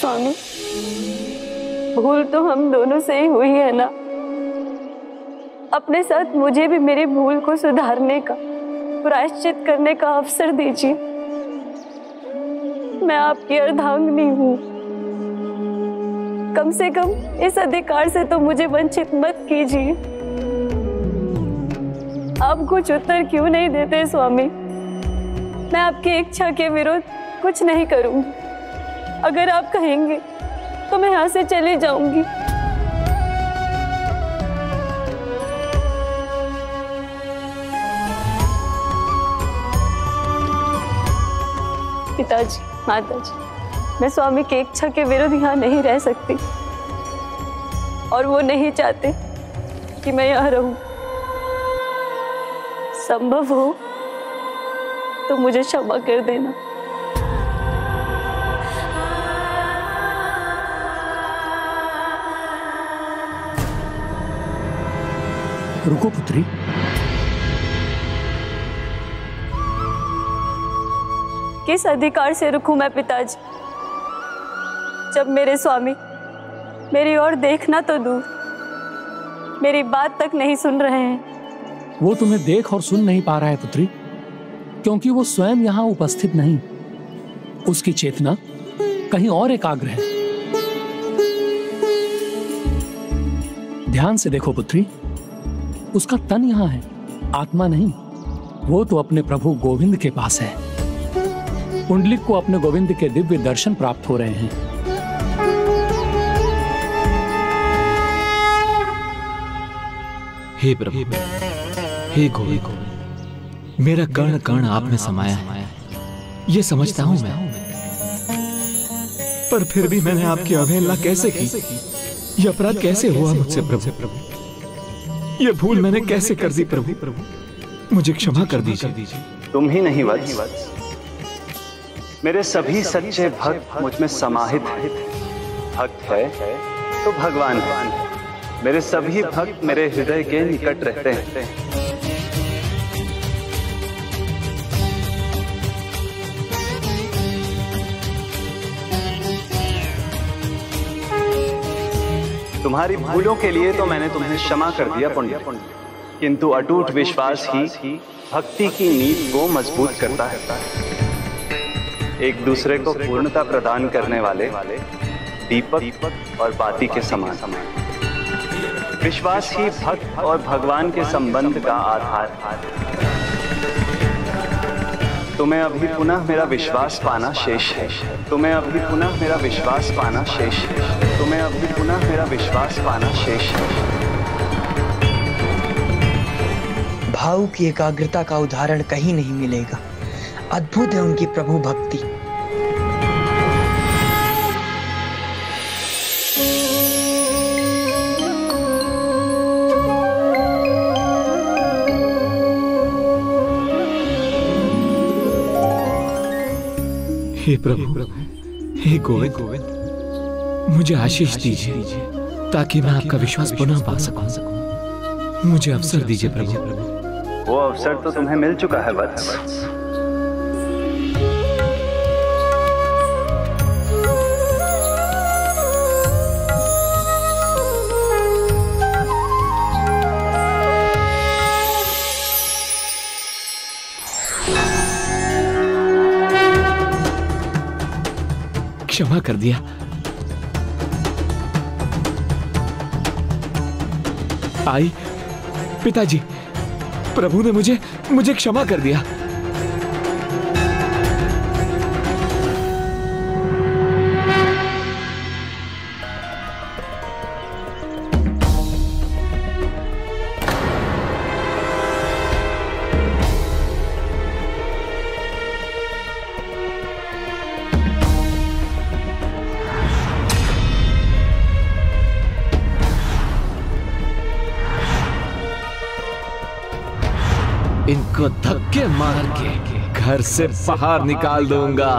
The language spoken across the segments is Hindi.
स्वामी, भूल तो हम दोनों से ही हुई है ना? अपने साथ मुझे भी मेरी भूल को सुधारने का, प्रायश्चित करने का अवसर दीजिए। मैं आपकी अर्धांगनी हूँ। कम से कम इस अधिकार से तो मुझे वंचित मत कीजिए। आप कुछ उत्तर क्यों नहीं देते स्वामी? मैं आपकी इच्छा के विरुद्ध कुछ नहीं करूँगी अगर आप कहेंगे तो मैं यहाँ से चली जाऊँगी। पिताजी, माताजी, मैं स्वामी की इच्छा के विरुद्ध यहाँ नहीं रह सकती। और वो नहीं चाहते कि मैं यहाँ रहूँ। संभव हो तो मुझे क्षमा कर देना। रुको पुत्री। किस अधिकार से रुकूं मैं पिताजी? जब मेरे स्वामी मेरी ओर देखना तो दूर। मेरी बात तक नहीं सुन रहे हैं। वो तुम्हें देख और सुन नहीं पा रहा है पुत्री क्योंकि वो स्वयं यहाँ उपस्थित नहीं। उसकी चेतना कहीं और एकाग्र है। ध्यान से देखो पुत्री उसका तन यहाँ है। आत्मा नहीं। वो तो अपने प्रभु गोविंद के पास है। पुंडलिक को अपने गोविंद के दिव्य दर्शन प्राप्त हो रहे हैं। हे प्रभु, हे गोविंद, मेरा कर्ण कर्ण आप में समाया है। ये समझता हूँ मैं। पर फिर भी मैंने आपकी अवहेलना कैसे की? ये अपराध कैसे हुआ मुझसे, प्रभु? ये भूल मैंने कैसे कर दी प्रभु? मुझे क्षमा कर दीजिए। तुम ही नहीं वत्स। मेरे सभी सच्चे भक्त मुझमें समाहित हैं। भक्त है तो भगवान है। मेरे सभी भक्त मेरे हृदय के निकट रहते हैं। तुम्हारी भूलों के लिए तो मैंने तुम्हें क्षमा कर दिया पुण्य किंतु अटूट विश्वास ही भक्ति की नींव को मज़बूत करता है। एक दूसरे को पूर्णता प्रदान करने वाले दीपक और बाती के समान। समान विश्वास ही भक्त और भगवान के संबंध का आधार तुम्हें अभी पुनः मेरा विश्वास पाना शेष है। तुम्हें अभी पुनः मेरा विश्वास पाना शेष है। तुम्हें अभी पुनः मेरा विश्वास पाना शेष है। भाव की एकाग्रता का उदाहरण कहीं नहीं मिलेगा। अद्भुत है उनकी प्रभु भक्ति। हे प्रभु, हे गोविंद गोविंद मुझे आशीष दीजिए ताकि मैं आपका विश्वास पुनः पा सकूँ। मुझे अवसर दीजिए प्रभु। वो अवसर तो तुम्हें मिल चुका है, वत्स। क्षमा कर दिया। आई पिताजी प्रभु ने मुझे मुझे क्षमा कर दिया। मार के। घर से बाहर निकाल दूँगा।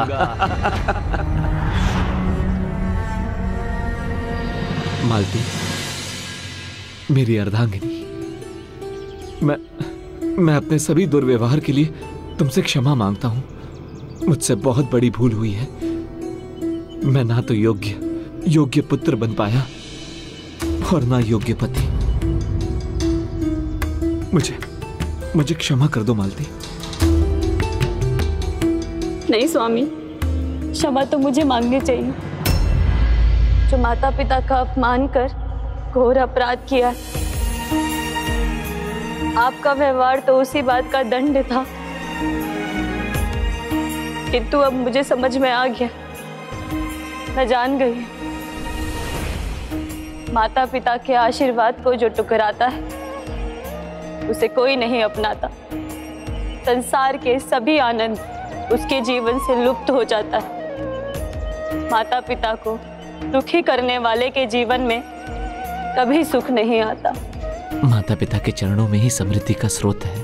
मालती, मेरी अर्धांगिनी, मैं मैं अपने सभी दुर्व्यवहार के लिए तुमसे क्षमा माँगता हूँ। मुझसे बहुत बड़ी भूल हुई है। मैं ना तो योग्य योग्य पुत्र बन पाया और ना योग्य पति। मुझे मुझे क्षमा कर दो, मालती। नहीं, स्वामी। क्षमा तो मुझे मांगनी चाहिए। जो माता पिता का अपमान कर घोर अपराध किया आपका व्यवहार तो उसी बात का दंड था। किंतु अब मुझे समझ में आ गया। मैं जान गई। माता पिता के आशीर्वाद को जो टुकराता है, उसे कोई नहीं अपनाता। संसार के सभी आनंद उसके जीवन से लुप्त हो जाता है। माता पिता को दुखी करने वाले के जीवन में कभी सुख नहीं आता। माता पिता के चरणों में ही समृद्धि का स्रोत है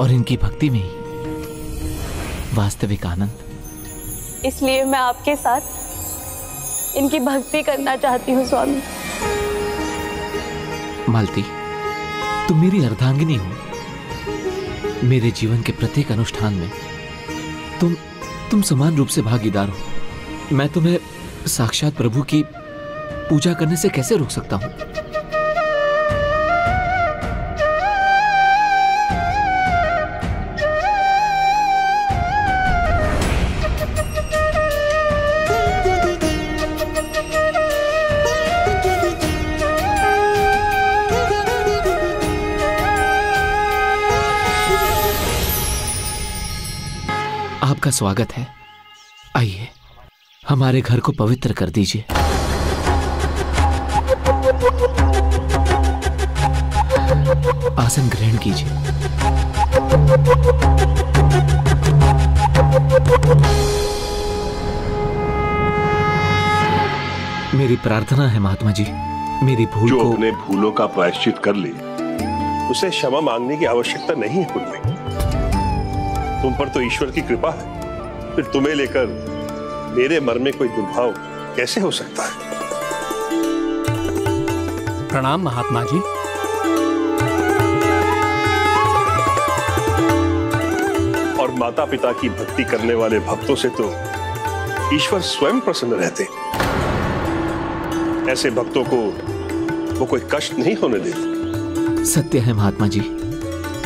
और इनकी भक्ति में ही। वास्तविक आनंद। इसलिए मैं आपके साथ इनकी भक्ति करना चाहती हूँ स्वामी। मालती तुम मेरी अर्धांगिनी हो। मेरे जीवन के प्रत्येक अनुष्ठान में तुम समान रूप से भागीदार हो। मैं तुम्हें साक्षात प्रभु की पूजा करने से कैसे रोक सकता हूँ? स्वागत है। आइए हमारे घर को पवित्र कर दीजिए। आसन ग्रहण कीजिए। मेरी प्रार्थना है महात्मा जी। मेरी भूल जो को अपने भूलों का प्रायश्चित कर ले उसे क्षमा मांगने की आवश्यकता नहीं है तुम पर तो ईश्वर की कृपा है। फिर तुम्हें लेकर मेरे मन में कोई दुर्भाव कैसे हो सकता है? प्रणाम महात्मा जी। और माता पिता की भक्ति करने वाले भक्तों से तो ईश्वर स्वयं प्रसन्न रहते। ऐसे भक्तों को वो कोई कष्ट नहीं होने देते। सत्य है महात्मा जी।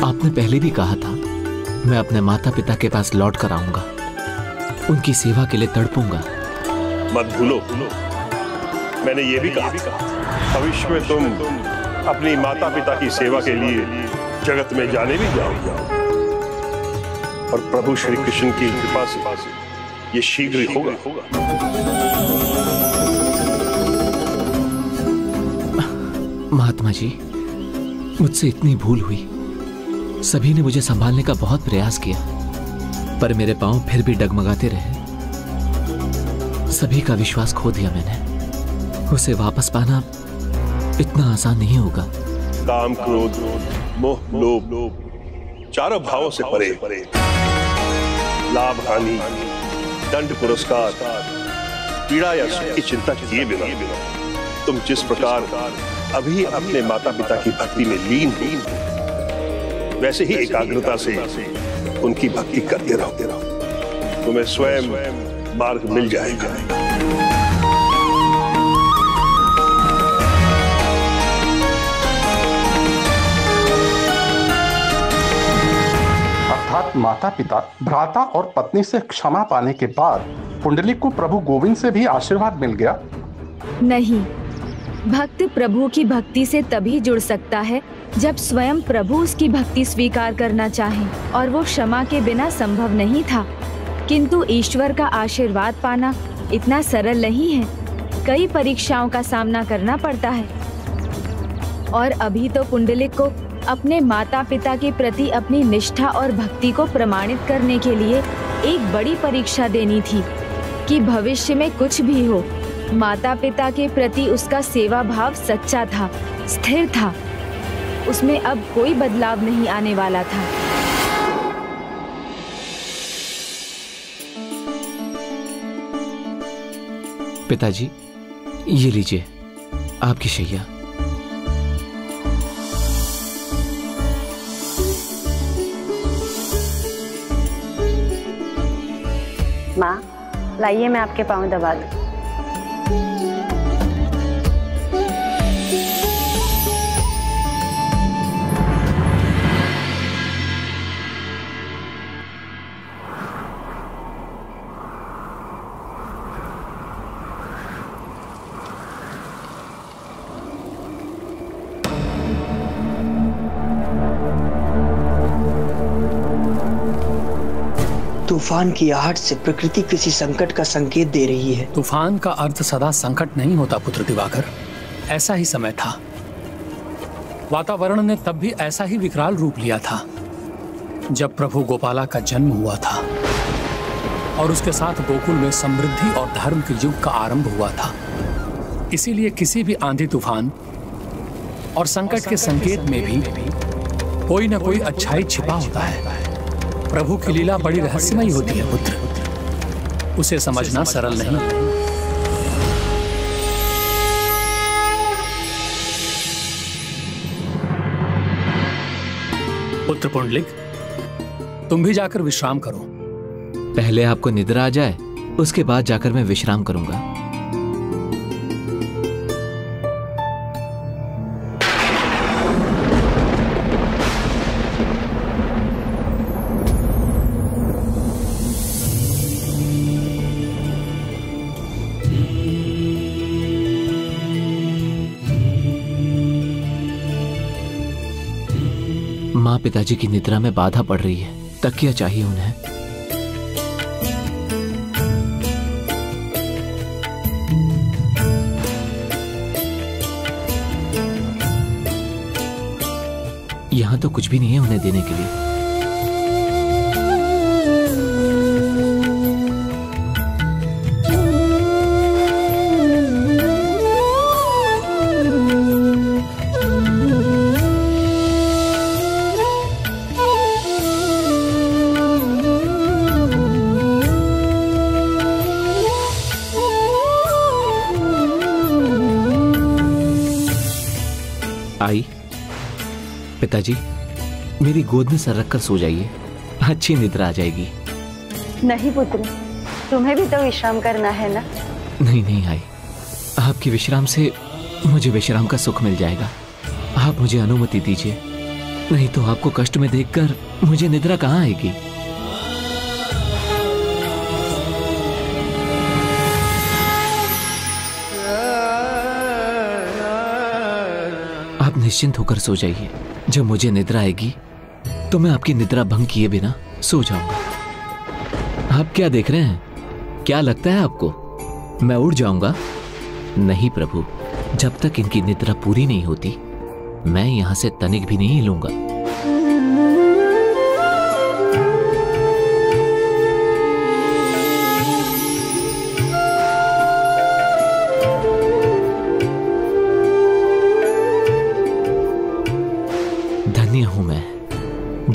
आपने पहले भी कहा था मैं अपने माता पिता के पास लौट कर आऊँगा। उनकी सेवा के लिए तड़पूँगा। मत भूलो। मैंने ये भी कहा भविष्य में तुम अपनी माता पिता की सेवा के लिए जगत में जाने भी जाओ और प्रभु श्री कृष्ण की कृपा से ये शीघ्र ही होगा। महात्मा जी मुझसे इतनी भूल हुई। सभी ने मुझे संभालने का बहुत प्रयास किया। पर मेरे पाँव फिर भी डगमगाते रहे। सभी का विश्वास खो दिया मैंने। उसे वापस पाना इतना आसान नहीं होगा। काम क्रोध, मोह, लोभ, चारों भावों से परे। परे लाभ, हानि, दंड, पुरस्कार, पीड़ा या सुख की चिंता किए बिना, तुम जिस प्रकार अभी अपने माता पिता की भक्ति में लीन हो, वैसे ही एकाग्रता से उनकी भक्ति करते रहो तुम्हें स्वयं मार्ग मिल जाएगा। अर्थात माता पिता भ्राता और पत्नी से क्षमा पाने के बाद पुंडलिक को प्रभु गोविंद से भी आशीर्वाद मिल गया? नहीं। भक्त प्रभु की भक्ति से तभी जुड़ सकता है जब स्वयं प्रभु उसकी भक्ति स्वीकार करना चाहे और वो क्षमा के बिना संभव नहीं था, किंतु ईश्वर का आशीर्वाद पाना इतना सरल नहीं है। कई परीक्षाओं का सामना करना पड़ता है। और अभी तो पुंडलिक को अपने माता पिता के प्रति अपनी निष्ठा और भक्ति को प्रमाणित करने के लिए एक बड़ी परीक्षा देनी थी कि भविष्य में कुछ भी हो माता पिता के प्रति उसका सेवा भाव सच्चा था, स्थिर था। उसमें अब कोई बदलाव नहीं आने वाला था। पिताजी ये लीजिए आपकी शैया। माँ लाइए मैं आपके पाँव दबा दूँ। तूफ़ान की आहट से प्रकृति किसी संकट का संकेत दे रही है। तूफ़ान का अर्थ सदा संकट नहीं होता, पुत्र दिवाकर। ऐसा ही समय था। वातावरण ने तब भी ऐसा ही विकराल रूप लिया था, जब प्रभु गोपाला का जन्म हुआ था, और उसके साथ गोकुल में समृद्धि और धर्म के युग का आरंभ हुआ था। इसीलिए किसी भी आंधी तूफ़ान और संकट के संकेत में भी कोई ना कोई अच्छाई छिपा होता है। प्रभु की लीला बड़ी रहस्यमयी होती है, पुत्र। उसे समझना सरल नहीं। पुत्र पुंडलिक, तुम भी जाकर विश्राम करो। पहले आपको निद्रा आ जाए, उसके बाद जाकर मैं विश्राम करूँगा। पिताजी की निद्रा में बाधा पड़ रही है। तकिया चाहिए उन्हें। यहाँ तो कुछ भी नहीं है उन्हें देने के लिए। पिताजी मेरी गोद में सर रखकर सो जाइए। अच्छी निद्रा आ जाएगी। नहीं पुत्र तुम्हें भी तो विश्राम करना है ना? नहीं नहीं आई। आपकी विश्राम से मुझे विश्राम का सुख मिल जाएगा। आप मुझे अनुमति दीजिए। नहीं तो आपको कष्ट में देखकर मुझे निद्रा कहाँ आएगी? आप निश्चिंत होकर सो जाइए। जब मुझे निद्रा आएगी तो मैं आपकी निद्रा भंग किए बिना सो जाऊँगा। आप क्या देख रहे हैं? क्या लगता है आपको? मैं उड़ जाऊँगा? नहीं प्रभु, जब तक इनकी निद्रा पूरी नहीं होती, मैं यहाँ से तनिक भी नहीं हिलूँगा।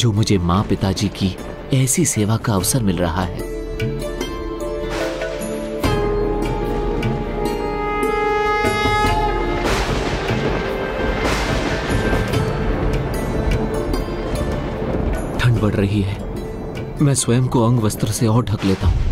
जो मुझे माँ पिताजी की ऐसी सेवा का अवसर मिल रहा है। ठंड बढ़ रही है। मैं स्वयं को अंग वस्त्र से और ढक लेता हूँ।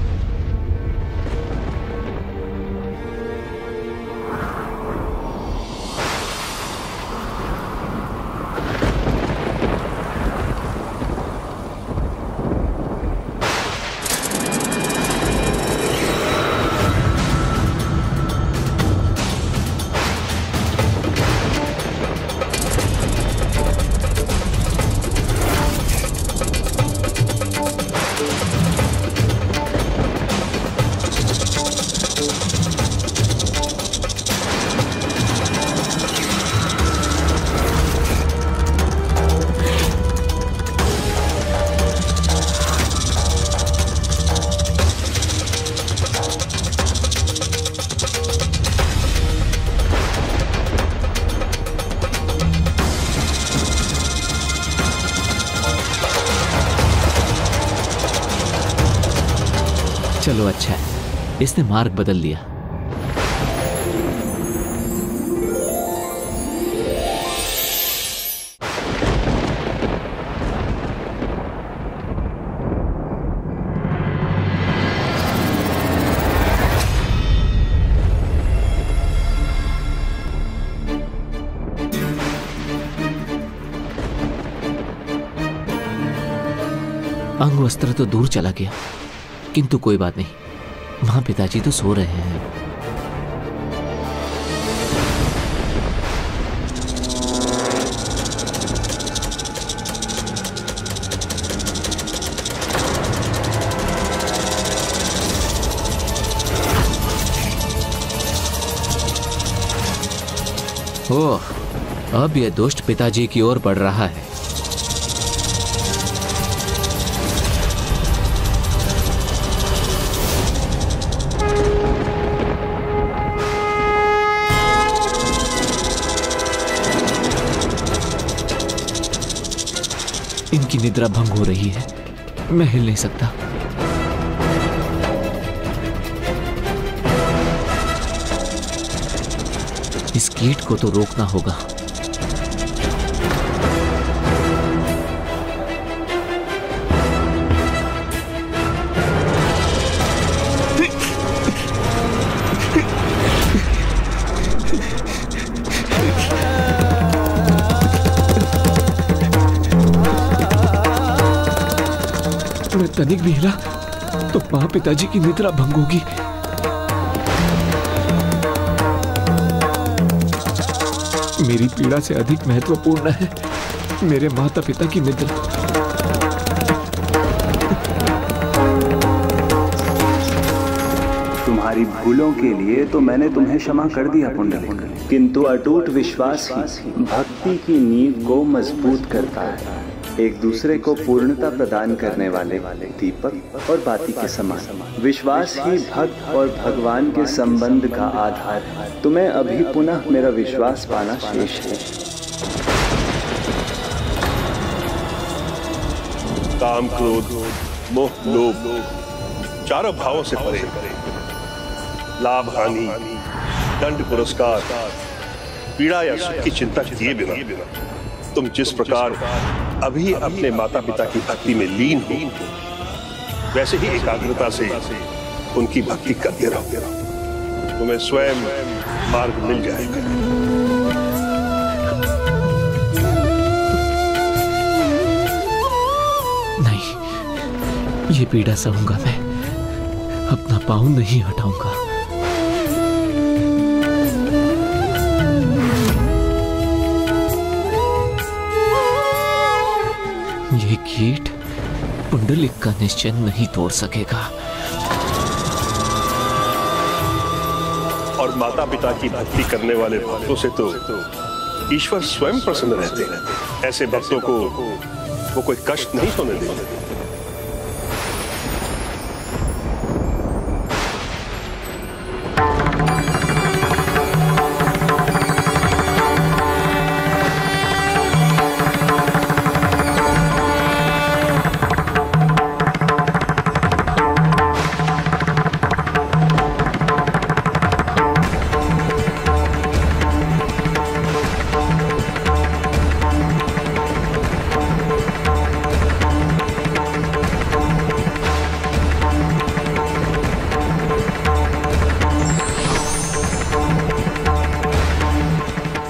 इसने मार्ग बदल लिया अंग वस्त्र तो दूर चला गया किंतु कोई बात नहीं। वहाँ पिताजी तो सो रहे हैं। ओह, अब यह दुष्ट पिताजी की ओर बढ़ रहा है। इनकी निद्रा भंग हो रही है। मैं हिल नहीं सकता। इस गेट को तो रोकना होगा। तनिक भी हिला तो माँ पिताजी की निद्रा भंग होगी। मेरी पीड़ा से अधिक महत्वपूर्ण है मेरे माता पिता की निद्रा। तुम्हारी भूलों के लिए तो मैंने तुम्हें क्षमा कर दिया, पुंडलिक। किंतु अटूट विश्वास ही भक्ति की नींव को मज़बूत करता है। एक दूसरे को पूर्णता प्रदान करने वाले दीपक और बाती के समान। विश्वास ही भक्त और भगवान के संबंध का आधार है। तुम्हें अभी पुनः मेरा विश्वास पाना शेष है। काम क्रोध, मोह, लोभ, चारों भावों से परे। लाभ, हानि, दंड, पुरस्कार, पीड़ा या सुख की चिंता किए बिना। तुम जिस प्रकार अभी अपने माता पिता की भक्ति में लीन हो। वैसे ही एकाग्रता से उनकी भक्ति करते रहो। तुम्हें स्वयं मार्ग मिल जाएगा। ये पीड़ा सहूँगा मैं। अपना पाँव नहीं हटाऊँगा। ये कीट पुंडलिक का निश्चय नहीं तोड़ सकेगा। और माता पिता की भक्ति करने वाले भक्तों से तो ईश्वर स्वयं प्रसन्न रहते हैं। ऐसे भक्तों को वो कोई कष्ट नहीं होने देते।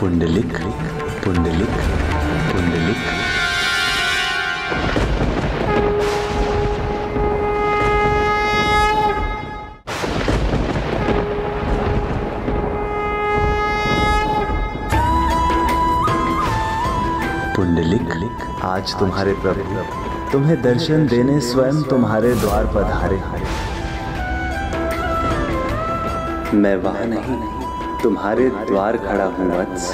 पुंडलिक पुंडलिक पुंडलिक। पुंडलिक, आज तुम्हारे प्रभु, तुम्हें दर्शन देने स्वयं तुम्हारे द्वार पधारे मैं वहाँ नहीं। तुम्हारे द्वार खड़ा हूँ वत्स।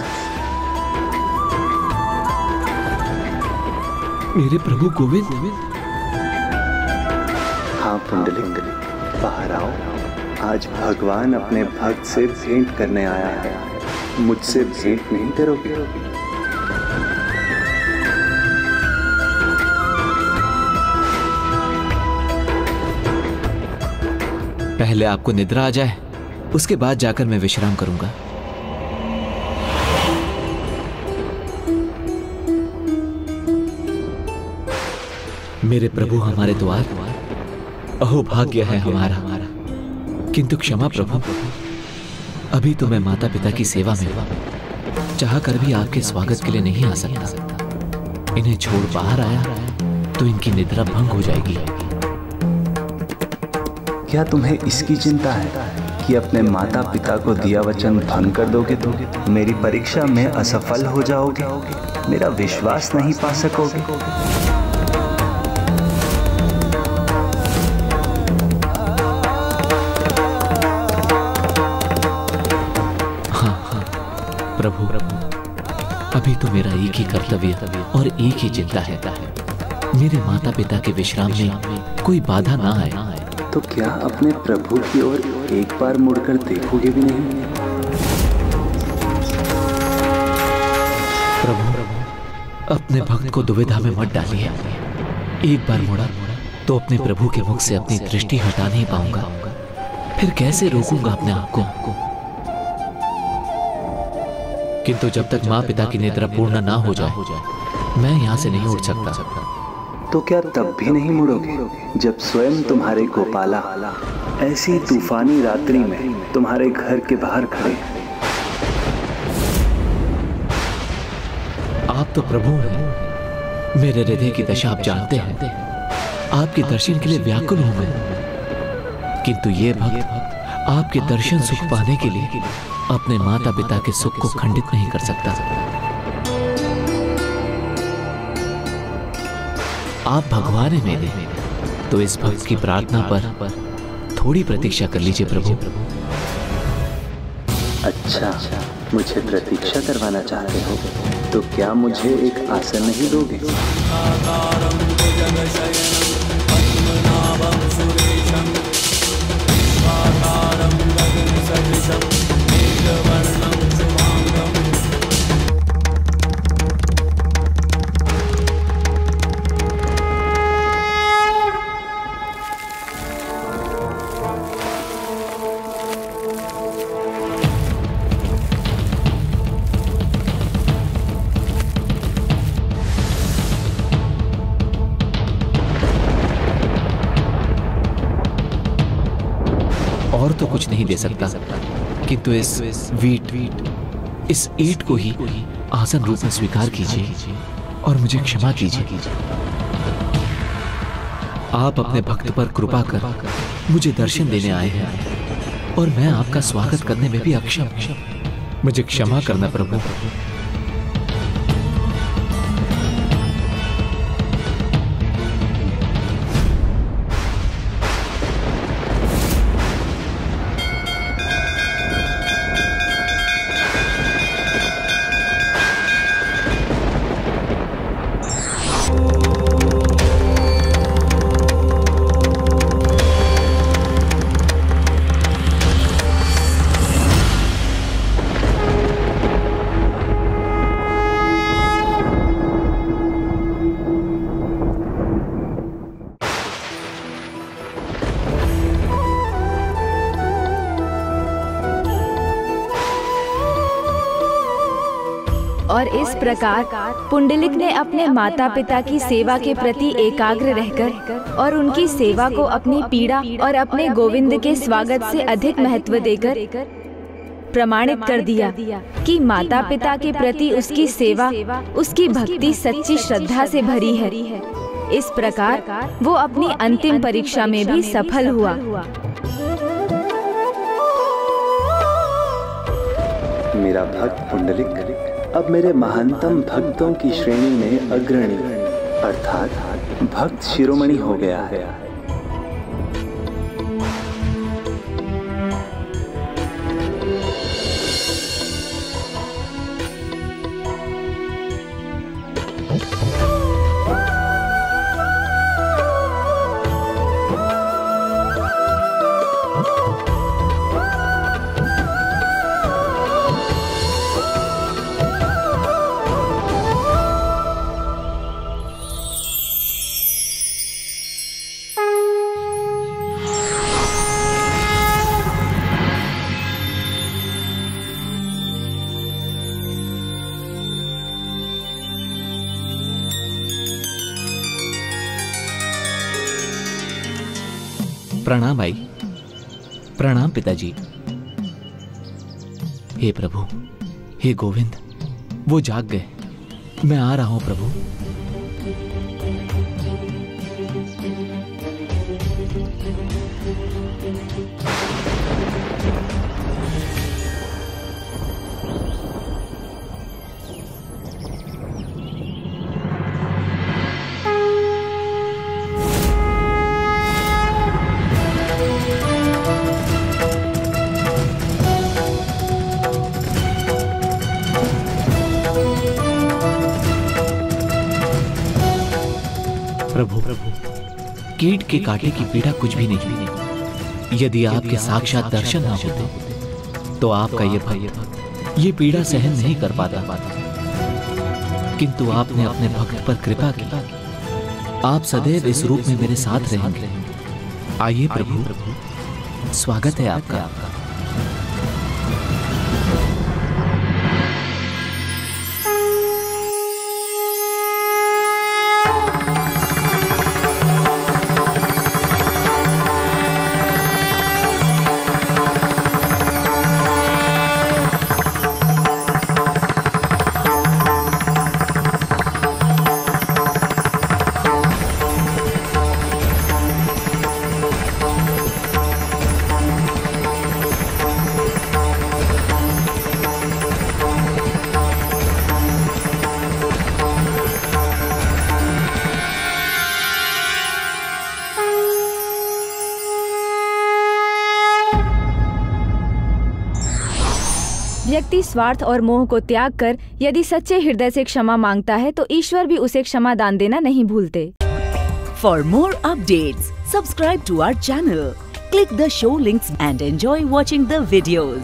मेरे प्रभु गोविंद। हाँ पुंडलिक बाहर आओ। आज भगवान अपने भक्त से भेंट करने आया है। मुझसे भेंट नहीं करोगे? पहले आपको निद्रा आ जाए। उसके बाद जाकर मैं विश्राम करूँगा। मेरे प्रभु हमारे द्वार अहो भाग्य है हमारा। किंतु क्षमा प्रभु, अभी तो मैं माता पिता की सेवा में हूँ। चाह कर भी आपके स्वागत के लिए नहीं आ सकता। इन्हें छोड़ बाहर आया तो इनकी निद्रा भंग हो जाएगी। क्या तुम्हें इसकी चिंता है? कि अपने माता पिता को दिया वचन भंग कर दोगे तो मेरी परीक्षा में असफल हो जाओगे। मेरा विश्वास नहीं पा सकोगे। हाँ हाँ। प्रभु प्रभु अभी तो मेरा एक ही कर्तव्य और एक ही चिंता है। मेरे माता पिता के विश्राम में कोई बाधा ना आए। तो क्या अपने प्रभु की ओर एक बार मुड़कर देखोगे भी नहीं। प्रभु अपने भक्त को दुविधा में मत डालिए। एक बार मुड़ा तो अपने प्रभु के मुख से अपनी दृष्टि हटा नहीं पाऊँगा। फिर कैसे रोकूँगा अपने आप को? किंतु जब तक माँ पिता की निद्रा पूर्ण ना हो जाए मैं यहाँ से नहीं उठ सकता। तो क्या तब भी नहीं मुड़ोगे जब स्वयं तुम्हारे गोपाला ऐसी तूफानी रात्रि में तुम्हारे घर के बाहर खड़े। आप तो प्रभु हैं। मेरे हृदय की दशा आप जानते हैं। आपके दर्शन के लिए व्याकुल हूँ मैं। किंतु ये भक्त आपके दर्शन सुख पाने के लिए अपने माता पिता के सुख को खंडित नहीं कर सकता। आप भगवान है मेरे। तो इस भक्त की प्रार्थना पर थोड़ी प्रतीक्षा कर लीजिए प्रभु। अच्छा मुझे प्रतीक्षा करवाना चाहते हो तो क्या मुझे एक आसन नहीं दोगे? सकता। किंतु इस वीट इस ईट को ही आसन रूप में स्वीकार कीजिए और मुझे क्षमा कीजिए। आप अपने भक्त पर कृपा कर मुझे दर्शन देने आए हैं और मैं आपका स्वागत करने में भी अक्षम मुझे क्षमा करना प्रभु। प्रकार, पुंडलिक ने अपने माता पिता की सेवा के प्रति एकाग्र रहकर और उनकी सेवा को अपनी पीड़ा और अपने गोविंद के स्वागत से अधिक महत्व देकर प्रमाणित कर दिया कि माता पिता के प्रति उसकी सेवा, उसकी भक्ति सच्ची श्रद्धा से भरी है। इस प्रकार वो अपनी अंतिम परीक्षा में भी सफल हुआ। मेरा भक्त पुंडलिक अब मेरे महानतम भक्तों की श्रेणी में अग्रणी अर्थात भक्त शिरोमणि हो गया है। प्रणाम आई प्रणाम पिताजी। हे प्रभु, हे गोविंद, वो जाग गए। मैं आ रहा हूँ प्रभु। कीट के काटे की पीड़ा कुछ भी नहीं। यदि आपके साक्षात दर्शन ना होते तो आपका ये भक्त ये पीड़ा सहन नहीं कर पाता। किंतु आपने अपने भक्त पर कृपा की। आप सदैव इस रूप में मेरे साथ रहेंगे। आइए प्रभु। स्वागत है आपका। व्यक्ति स्वार्थ और मोह को त्याग कर यदि सच्चे हृदय से क्षमा माँगता है तो ईश्वर भी उसे क्षमा दान देना नहीं भूलते। For more update subscribe to our channel click the show link and enjoy watching videos